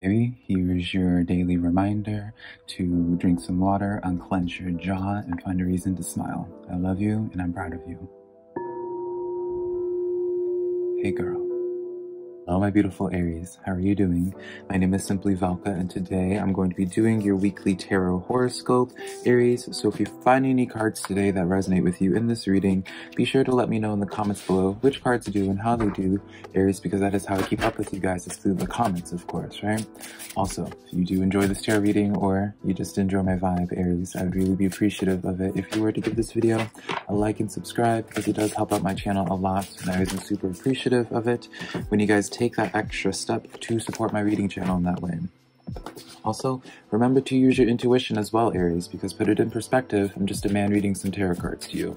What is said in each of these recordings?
Baby, here's your daily reminder to drink some water, unclench your jaw, and find a reason to smile. I love you and I'm proud of you. Hey girl. Hello, my beautiful Aries. How are you doing? My name is Simply Velca, and today I'm going to be doing your weekly tarot horoscope, Aries. So if you find any cards today that resonate with you in this reading, be sure to let me know in the comments below which cards do and how they do, Aries, because that is how I keep up with you guys, is through the comments, of course, right? Also, if you do enjoy this tarot reading or you just enjoy my vibe, Aries, I'd really be appreciative of it if you were to give this video a like and subscribe, because it does help out my channel a lot, and I am super appreciative of it when you guys take that extra step to support my reading channel in that way. Also, remember to use your intuition as well, Aries, because put it in perspective, I'm just a man reading some tarot cards to you.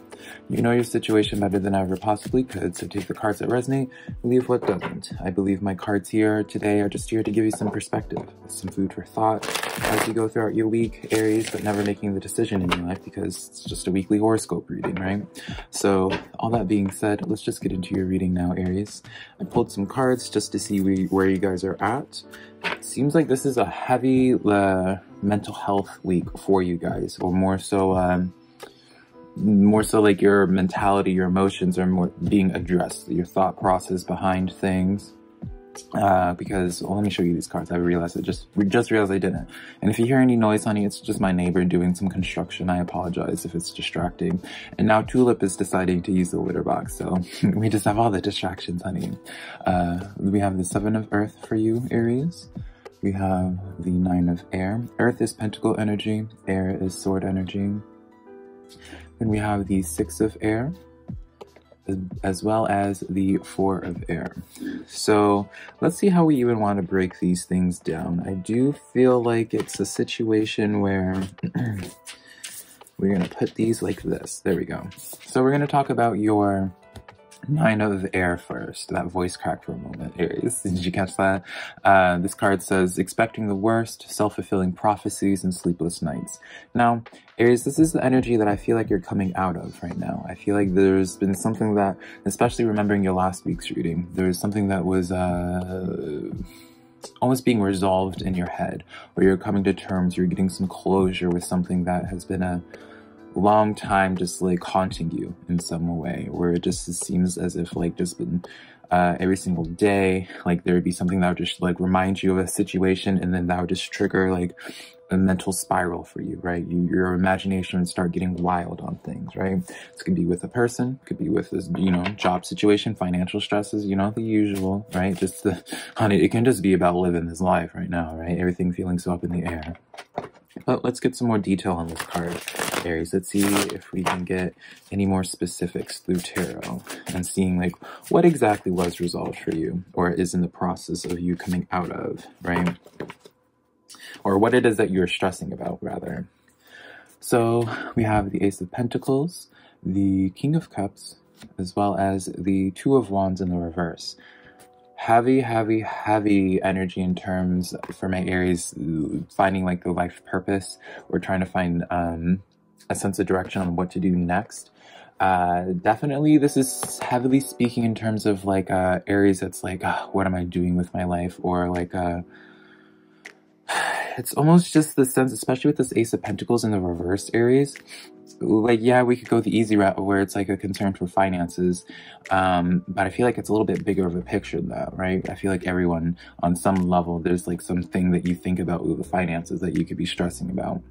You know your situation better than I ever possibly could, so take the cards that resonate, leave what doesn't. I believe my cards here today are just here to give you some perspective, some food for thought as you go throughout your week, Aries, but never making the decision in your life because it's just a weekly horoscope reading, right? So, all that being said, let's just get into your reading now, Aries. I pulled some cards just to see where you guys are at seems like this is a heavy uh, mental health week for you guys, or more so, um, more so like your mentality, your emotions are more being addressed, your thought process behind things. Uh, because well, let me show you these cards. I realized I just just realized I didn't. And if you hear any noise, honey, it's just my neighbor doing some construction. I apologize if it's distracting. And now Tulip is deciding to use the litter box, so we just have all the distractions, honey. Uh, we have the Seven of Earth for you, Aries. We have the Nine of Air. Earth is Pentacle energy. Air is Sword energy. Then we have the Six of Air as well as the four of air. So let's see how we even want to break these things down. I do feel like it's a situation where we're going to put these like this. There we go. So we're going to talk about your Nine of Air first. That voice cracked for a moment. Aries, did you catch that? Uh, this card says, expecting the worst, self-fulfilling prophecies, and sleepless nights. Now, Aries, this is the energy that I feel like you're coming out of right now. I feel like there's been something that, especially remembering your last week's reading, there's something that was, uh, almost being resolved in your head, where you're coming to terms, you're getting some closure with something that has been a, long time just like haunting you in some way where it just seems as if like just been uh, every single day like there would be something that would just like remind you of a situation and then that would just trigger like a mental spiral for you right? You, your imagination would start getting wild on things right? This could be with a person could be with this you know job situation financial stresses you know the usual right? Just the honey it can just be about living this life right now right? Everything feeling so up in the air but let's get some more detail on this card, Aries. Let's see if we can get any more specifics through tarot and seeing like what exactly was resolved for you or is in the process of you coming out of, right? Or what it is that you're stressing about, rather. So we have the Ace of Pentacles, the King of Cups, as well as the Two of Wands in the reverse heavy, heavy, heavy energy in terms for my Aries finding like the life purpose or trying to find um, a sense of direction on what to do next. Uh, definitely, this is heavily speaking in terms of like uh, Aries that's like, oh, what am I doing with my life? Or like, uh, it's almost just the sense, especially with this Ace of Pentacles in the reverse Aries, like yeah we could go the easy route where it's like a concern for finances um, but i feel like it's a little bit bigger of a picture than that right? I feel like everyone on some level there's like something that you think about with the finances that you could be stressing about.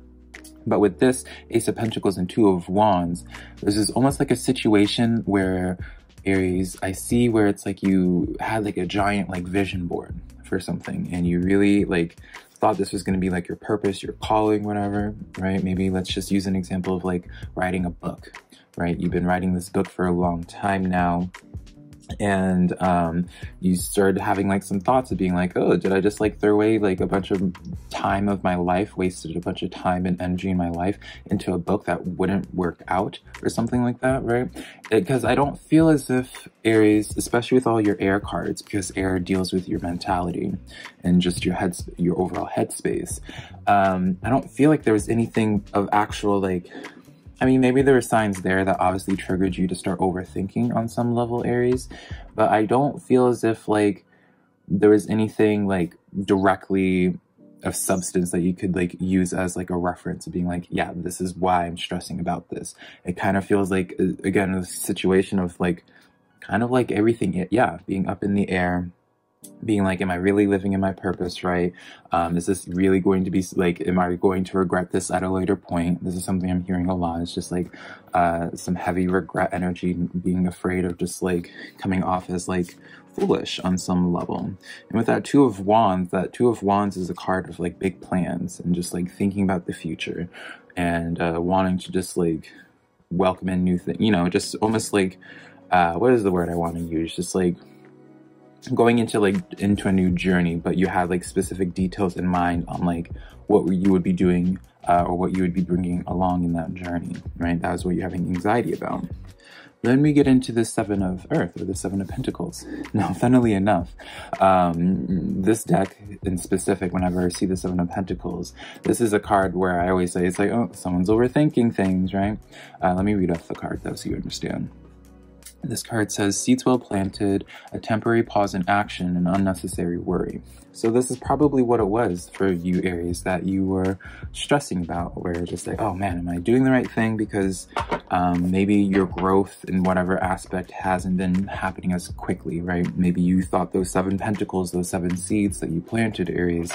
But with this ace of pentacles and two of wands this is almost like a situation where aries i see where it's like you had like a giant like vision board for something and you really like thought this was going to be like your purpose, your calling, whatever, right? Maybe let's just use an example of like writing a book, right? You've been writing this book for a long time now and um, you started having like some thoughts of being like, oh, did I just like throw away like a bunch of time of my life, wasted a bunch of time and energy in my life into a book that wouldn't work out or something like that, right? Because I don't feel as if Aries, especially with all your air cards, because air deals with your mentality and just your head, your overall headspace. Um, I don't feel like there was anything of actual like I mean, maybe there were signs there that obviously triggered you to start overthinking on some level, Aries, but I don't feel as if like there was anything like directly of substance that you could like use as like a reference of being like, yeah, this is why I'm stressing about this. It kind of feels like, uh, again, a situation of like, kind of like everything, yeah, being up in the air, being like, am I really living in my purpose, right? Um, is this really going to be like, am I going to regret this at a later point? This is something I'm hearing a lot. It's just like, uh, some heavy regret energy, being afraid of just like coming off as like foolish on some level. And with that Two of Wands, that Two of Wands is a card of like big plans and just like thinking about the future and, uh, wanting to just like welcome in new things, you know, just almost like, uh, what is the word I want to use? Just like, going into like into a new journey, but you had like specific details in mind on like what you would be doing uh, or what you would be bringing along in that journey, right? That was what you're having anxiety about. Then we get into the Seven of Earth or the Seven of Pentacles. Now, funnily enough, um, this deck in specific, whenever I see the Seven of Pentacles, this is a card where I always say it's like, oh, someone's overthinking things, right? Uh, let me read off the card though so you understand. This card says, seeds well planted, a temporary pause in action, and unnecessary worry. So this is probably what it was for you Aries that you were stressing about, where just like, oh man, am I doing the right thing? Because um, maybe your growth in whatever aspect hasn't been happening as quickly, right? Maybe you thought those seven pentacles, those seven seeds that you planted, Aries,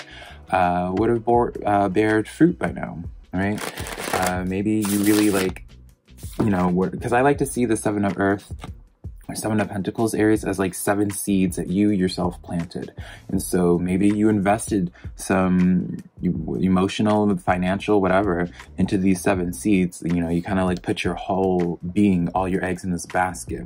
uh, would have bore, uh, bared fruit by now, right? Uh, maybe you really like you know, because I like to see the Seven of Earth or Seven of Pentacles Aries as like seven seeds that you yourself planted. And so maybe you invested some emotional, financial, whatever, into these seven seeds. You know, you kind of like put your whole being, all your eggs in this basket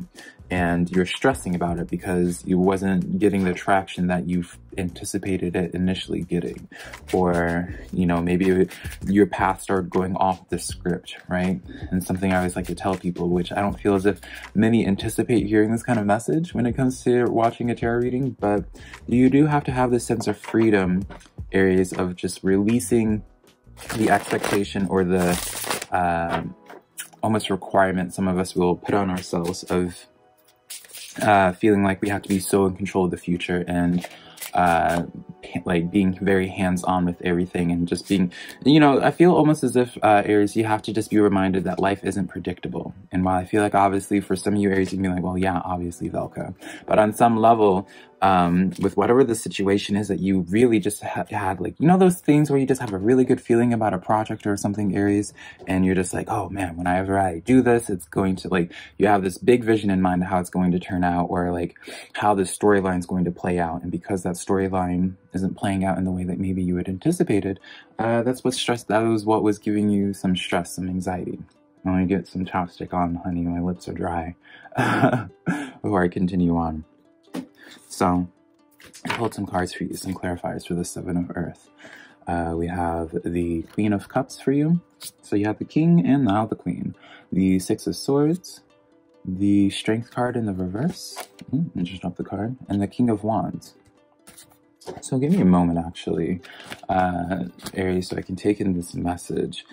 and you're stressing about it because you wasn't getting the traction that you've anticipated it initially getting. Or you know maybe your path started going off the script right? And something i always like to tell people which i don't feel as if many anticipate hearing this kind of message when it comes to watching a tarot reading but you do have to have this sense of freedom Aries of just releasing the expectation or the uh, almost requirement some of us will put on ourselves of uh, feeling like we have to be so in control of the future and uh, like being very hands-on with everything and just being, you know, I feel almost as if uh, Aries, you have to just be reminded that life isn't predictable. And while I feel like obviously for some of you Aries, you can be like, well, yeah, obviously Velca. But on some level, um, with whatever the situation is that you really just ha had, like, you know, those things where you just have a really good feeling about a project or something, Aries, and you're just like, oh man, whenever I do this, it's going to, like, you have this big vision in mind of how it's going to turn out or like how the storyline is going to play out. And because that storyline isn't playing out in the way that maybe you had anticipated, uh, that's what stress, that was what was giving you some stress, some anxiety. I want to get some chapstick on, honey. My lips are dry. Before I continue on. So, I pulled some cards for you, some clarifiers for the Seven of Earth. Uh, we have the Queen of Cups for you. So you have the King and now the Queen. The Six of Swords, the Strength card in the reverse. Mm, just dropped the card. And the King of Wands. So give me a moment, actually, uh, Aries, so I can take in this message.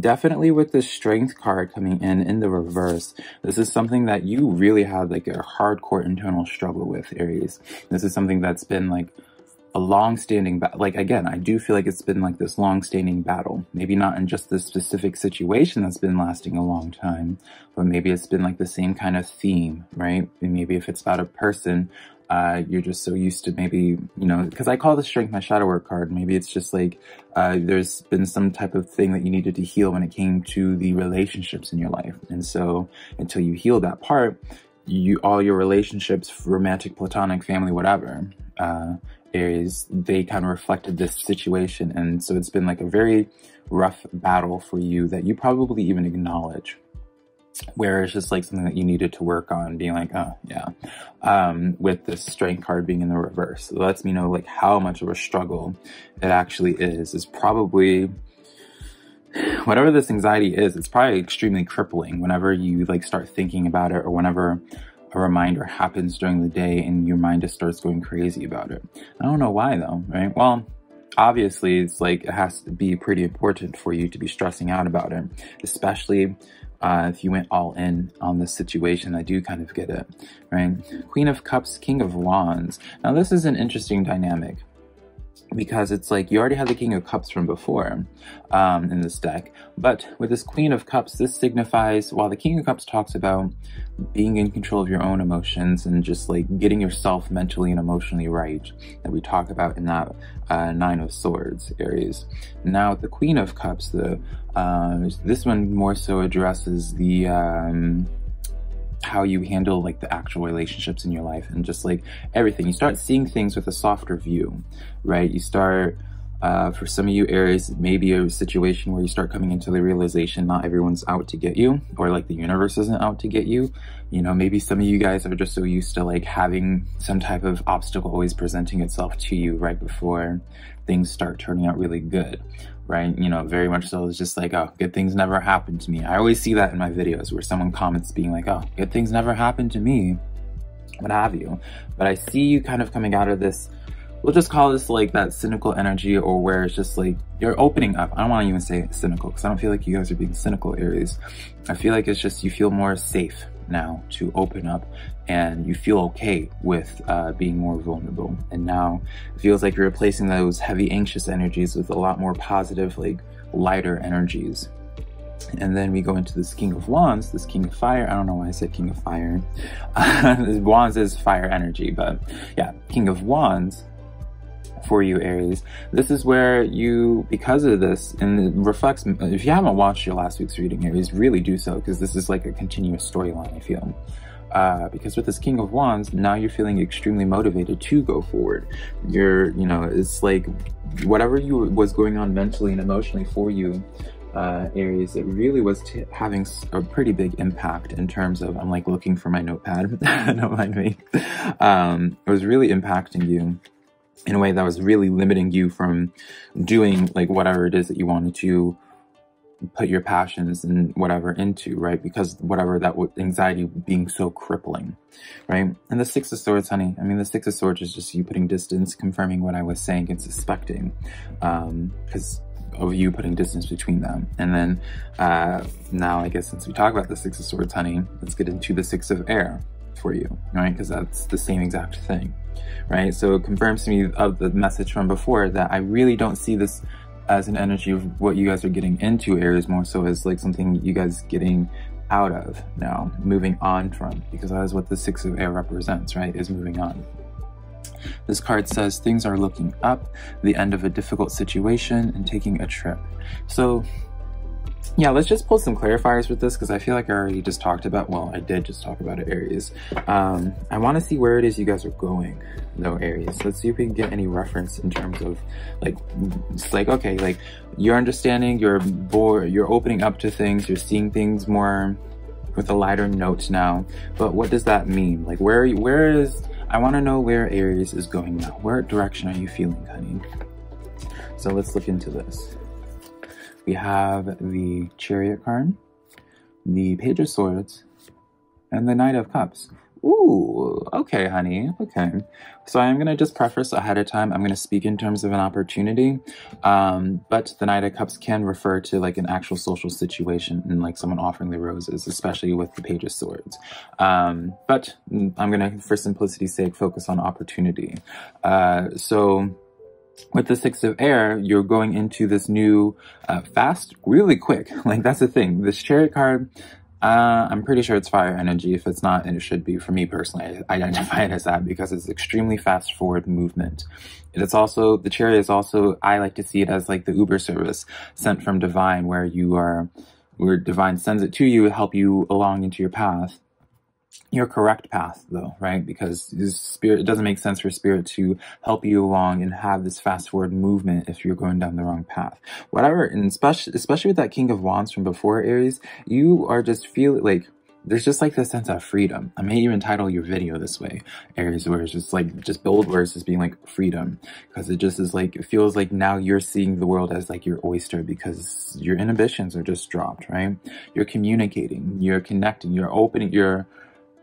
Definitely with the strength card coming in in the reverse, this is something that you really had like a hardcore internal struggle with, Aries. This is something that's been like a long-standing battle. Like again, I do feel like it's been like this long-standing battle. Maybe not in just this specific situation that's been lasting a long time, but maybe it's been like the same kind of theme, right? And maybe if it's about a person uh, you're just so used to maybe, you know, because I call the strength my shadow work card. Maybe it's just like uh, there's been some type of thing that you needed to heal when it came to the relationships in your life. And so until you heal that part, you all your relationships, romantic, platonic, family, whatever, uh, is they kind of reflected this situation. And so it's been like a very rough battle for you that you probably even acknowledge where it's just like something that you needed to work on being like oh yeah um, with the strength card being in the reverse it lets me know like how much of a struggle it actually is is probably whatever this anxiety is it's probably extremely crippling whenever you like start thinking about it or whenever a reminder happens during the day and your mind just starts going crazy about it i don't know why though right well obviously it's like it has to be pretty important for you to be stressing out about it especially uh, if you went all in on this situation. I do kind of get it, right? Queen of Cups, King of Wands. Now, this is an interesting dynamic because it's like you already have the King of Cups from before um, in this deck. But with this Queen of Cups, this signifies, while the King of Cups talks about being in control of your own emotions and just like getting yourself mentally and emotionally right, that we talk about in that uh, Nine of Swords Aries. Now, with the Queen of Cups, the uh, this one more so addresses the um, how you handle like the actual relationships in your life and just like everything. You start seeing things with a softer view, right? You start, uh, for some of you Aries, maybe a situation where you start coming into the realization not everyone's out to get you or like the universe isn't out to get you. You know, maybe some of you guys are just so used to like having some type of obstacle always presenting itself to you right before things start turning out really good right? You know, very much so. It's just like, oh, good things never happen to me. I always see that in my videos where someone comments being like, oh, good things never happen to me, what have you. But I see you kind of coming out of this, we'll just call this like that cynical energy or where it's just like you're opening up. I don't want to even say cynical because I don't feel like you guys are being cynical Aries. I feel like it's just you feel more safe now to open up and you feel okay with uh, being more vulnerable. And now it feels like you're replacing those heavy anxious energies with a lot more positive, like lighter energies. And then we go into this King of Wands, this King of Fire. I don't know why I said King of Fire. wands is fire energy, but yeah, King of Wands for you, Aries. This is where you, because of this, and it reflects, if you haven't watched your last week's reading, Aries, really do so, because this is like a continuous storyline, I feel. Uh, because with this King of Wands, now you're feeling extremely motivated to go forward. You're, you know, it's like whatever you was going on mentally and emotionally for you, uh, Aries, it really was having a pretty big impact in terms of, I'm like looking for my notepad, don't mind me. Um, it was really impacting you in a way that was really limiting you from doing like whatever it is that you wanted to put your passions and whatever into, right? Because whatever that anxiety being so crippling, right? And the Six of Swords, honey, I mean, the Six of Swords is just you putting distance, confirming what I was saying and suspecting, because um, of you putting distance between them. And then uh, now, I guess since we talk about the Six of Swords, honey, let's get into the Six of Air for you, right? Because that's the same exact thing, right? So it confirms to me of the message from before that I really don't see this as an energy of what you guys are getting into Aries more so as like something you guys getting out of now, moving on from, because that is what the Six of Air represents, right? Is moving on. This card says things are looking up, the end of a difficult situation, and taking a trip. So yeah, let's just pull some clarifiers with this because I feel like I already just talked about, well, I did just talk about it, Aries. Um, I want to see where it is you guys are going, though, Aries. Let's see if we can get any reference in terms of, like, it's like, okay, like, you're understanding, you're bored, you're opening up to things, you're seeing things more with a lighter note now. But what does that mean? Like, where, where is, I want to know where Aries is going now. Where direction are you feeling, honey? So let's look into this. We have the Chariot card, the Page of Swords, and the Knight of Cups. Ooh, okay, honey, okay. So I'm gonna just preface ahead of time, I'm gonna speak in terms of an opportunity, um, but the Knight of Cups can refer to like an actual social situation and like someone offering the roses, especially with the Page of Swords. Um, but I'm gonna, for simplicity's sake, focus on opportunity. Uh, so with the six of air, you're going into this new uh, fast, really quick. Like that's the thing. This chariot card, uh, I'm pretty sure it's fire energy. If it's not, and it should be for me personally. I identify it as that because it's extremely fast forward movement. It's also, the chariot is also, I like to see it as like the Uber service sent from divine where you are, where divine sends it to you to help you along into your path your correct path though, right? Because spirit, it doesn't make sense for spirit to help you along and have this fast forward movement if you're going down the wrong path. Whatever, and especially, especially with that King of Wands from before Aries, you are just feeling like, there's just like this sense of freedom. I may even title your video this way, Aries, where it's just like, just bold words just being like freedom. Cause it just is like, it feels like now you're seeing the world as like your oyster because your inhibitions are just dropped, right? You're communicating, you're connecting, you're opening, you're,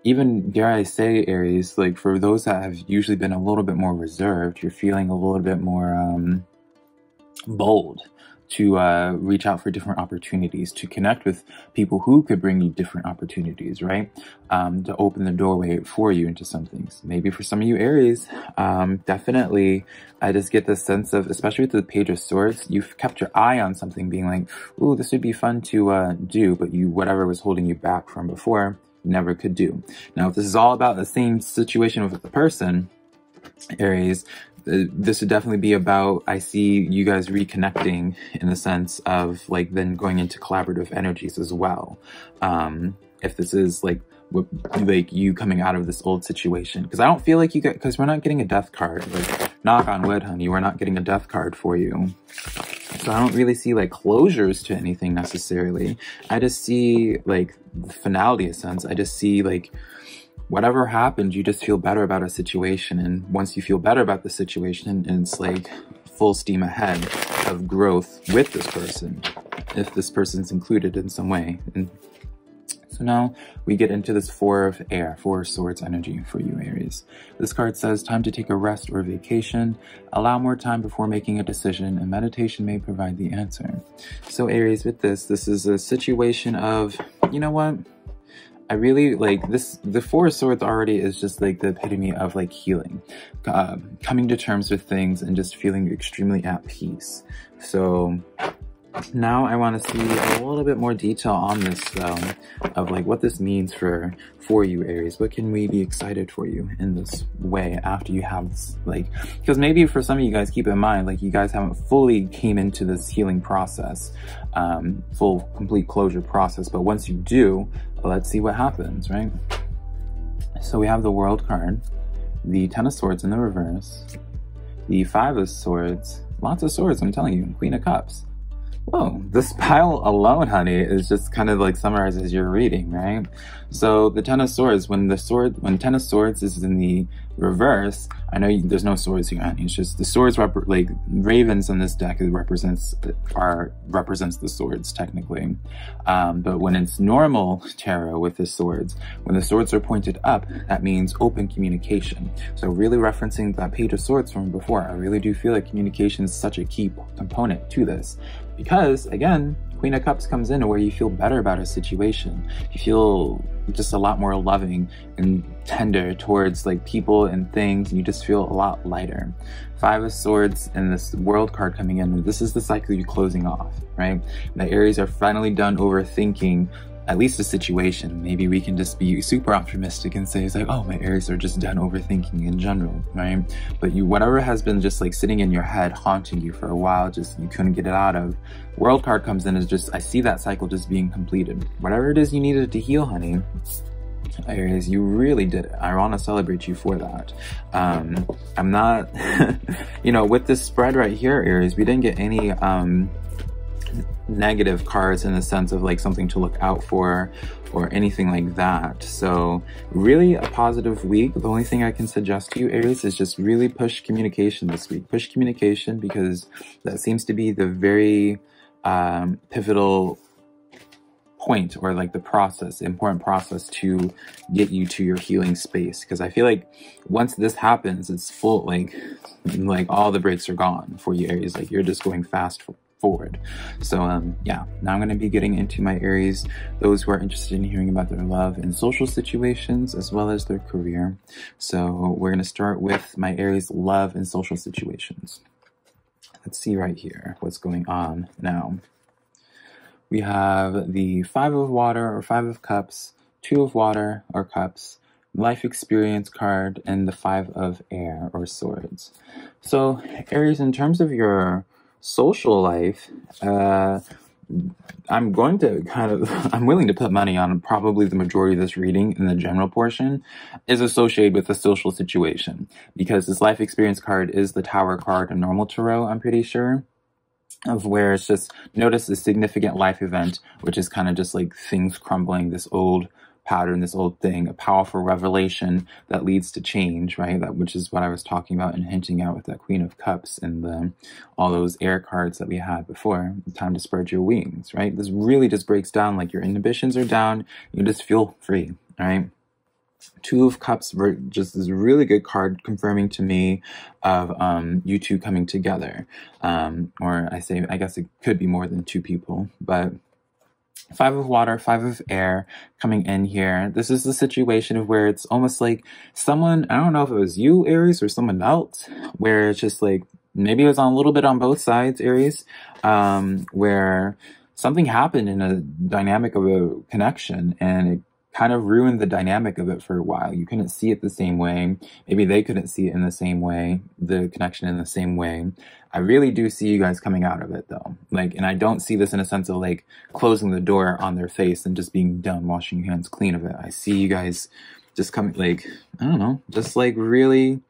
even dare I say, Aries, like for those that have usually been a little bit more reserved, you're feeling a little bit more um, bold to uh, reach out for different opportunities, to connect with people who could bring you different opportunities, right? Um, to open the doorway for you into some things. Maybe for some of you Aries, um, definitely, I just get this sense of, especially with the Page of Swords, you've kept your eye on something being like, ooh, this would be fun to uh, do, but you, whatever was holding you back from before, never could do. Now, if this is all about the same situation with the person, Aries, uh, this would definitely be about I see you guys reconnecting in the sense of like then going into collaborative energies as well. Um, if this is like like you coming out of this old situation because I don't feel like you get because we're not getting a death card like knock on wood honey we're not getting a death card for you so I don't really see like closures to anything necessarily I just see like finality a sense I just see like whatever happened, you just feel better about a situation. And once you feel better about the situation, it's like full steam ahead of growth with this person, if this person's included in some way. And so now we get into this Four of Air, Four of Swords energy for you, Aries. This card says, time to take a rest or vacation. Allow more time before making a decision, and meditation may provide the answer. So Aries, with this, this is a situation of, you know what? I really like this. The Four of Swords already is just like the epitome of like healing, uh, coming to terms with things and just feeling extremely at peace. So now I want to see a little bit more detail on this though, of like what this means for for you Aries. What can we be excited for you in this way after you have this, like, because maybe for some of you guys, keep in mind, like you guys haven't fully came into this healing process, um, full complete closure process. But once you do, let's see what happens, right? So we have the World card, the Ten of Swords in the reverse, the Five of Swords, lots of swords, I'm telling you, Queen of Cups, Whoa, this pile alone, honey, is just kind of like summarizes your reading, right? So the Ten of Swords, when the sword, when Ten of Swords is in the reverse, I know there's no swords here, honey. It's just the swords, rep- like ravens in this deck, it represents are represents the swords technically. Um, but when it's normal tarot with the swords, when the swords are pointed up, that means open communication. So really referencing that Page of Swords from before, I really do feel like communication is such a key component to this because again, Queen of Cups comes in where you feel better about a situation. You feel just a lot more loving and tender towards like people and things. And you just feel a lot lighter. Five of Swords and this World card coming in. This is the cycle you're closing off, right? The Aries are finally done overthinking at least a situation. Maybe we can just be super optimistic and say it's like, oh, my Aries are just done overthinking in general, right? But you, whatever has been just like sitting in your head, haunting you for a while, just you couldn't get it out of. World card comes in as just, I see that cycle just being completed. Whatever it is you needed to heal, honey, Aries, you really did it. I want to celebrate you for that. Um, I'm not, you know, with this spread right here, Aries, we didn't get any um, negative cards in the sense of like something to look out for or anything like that. So really a positive week. The only thing I can suggest to you Aries is just really push communication this week. Push communication because that seems to be the very um, pivotal point or like the process, important process to get you to your healing space. Because I feel like once this happens, it's full, like, like all the brakes are gone for you Aries. Like you're just going fast forward. So um, yeah, now I'm going to be getting into my Aries, those who are interested in hearing about their love and social situations as well as their career. So we're going to start with my Aries love and social situations. Let's see right here what's going on now. We have the Five of Water or Five of Cups, Two of Water or Cups, Life Experience card, and the Five of Air or Swords. So Aries, in terms of your social life, uh, I'm going to kind of, I'm willing to put money on probably the majority of this reading in the general portion is associated with the social situation. Because this life experience card is the tower card in normal tarot, I'm pretty sure of where it's just notice a significant life event, which is kind of just like things crumbling, this old pattern, this old thing, a powerful revelation that leads to change, right? That which is what I was talking about and hinting at with that Queen of Cups and the all those air cards that we had before. Time to spread your wings, right? This really just breaks down like your inhibitions are down, you just feel free, right? Two of Cups, were just this really good card confirming to me of um, you two coming together. Um, or I say, I guess it could be more than two people, but five of water, five of air coming in here. This is the situation of where it's almost like someone, I don't know if it was you, Aries, or someone else, where it's just like, maybe it was on a little bit on both sides, Aries, um, where something happened in a dynamic of a connection and it kind of ruined the dynamic of it for a while. You couldn't see it the same way. Maybe they couldn't see it in the same way, the connection in the same way. I really do see you guys coming out of it though. Like, and I don't see this in a sense of like closing the door on their face and just being done washing your hands clean of it. I see you guys just coming like, I don't know, just like really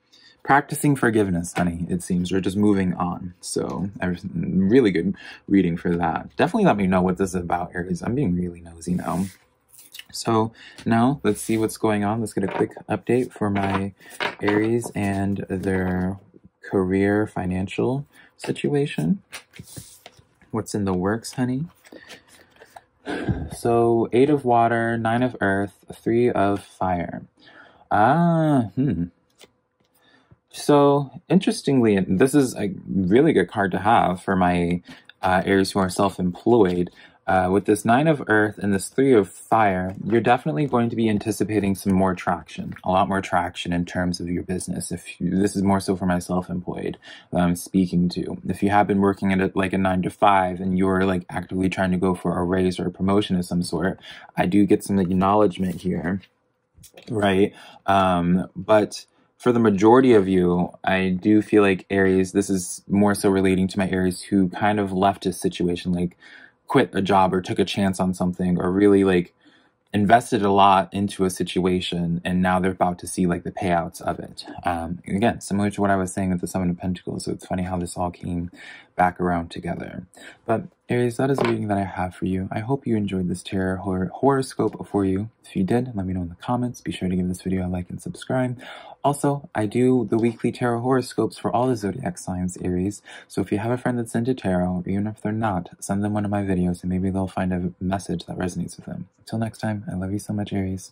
practicing forgiveness, honey, it seems, or just moving on. So, really good reading for that. Definitely let me know what this is about, Aries. I'm being really nosy now. So now let's see what's going on. Let's get a quick update for my Aries and their career financial situation. What's in the works, honey? So eight of water, nine of earth, three of fire. Ah, hmm. So interestingly, this is a really good card to have for my uh, Aries who are self-employed. Uh, with this nine of earth and this three of fire, you're definitely going to be anticipating some more traction, a lot more traction in terms of your business. If you, this is more so for my self-employed I'm speaking to. If you have been working at it like a nine to five and you're like actively trying to go for a raise or a promotion of some sort, I do get some acknowledgement here, right? Um, but for the majority of you, I do feel like Aries, this is more so relating to my Aries who kind of left a situation like quit a job or took a chance on something or really like invested a lot into a situation and now they're about to see like the payouts of it. Um, again, similar to what I was saying with the Seven of Pentacles. So it's funny how this all came back around together. But Aries, that is the reading that I have for you. I hope you enjoyed this tarot hor horoscope for you. If you did, let me know in the comments. Be sure to give this video a like and subscribe. Also, I do the weekly tarot horoscopes for all the zodiac signs, Aries. So if you have a friend that's into tarot, even if they're not, send them one of my videos and maybe they'll find a message that resonates with them. Until next time, I love you so much, Aries.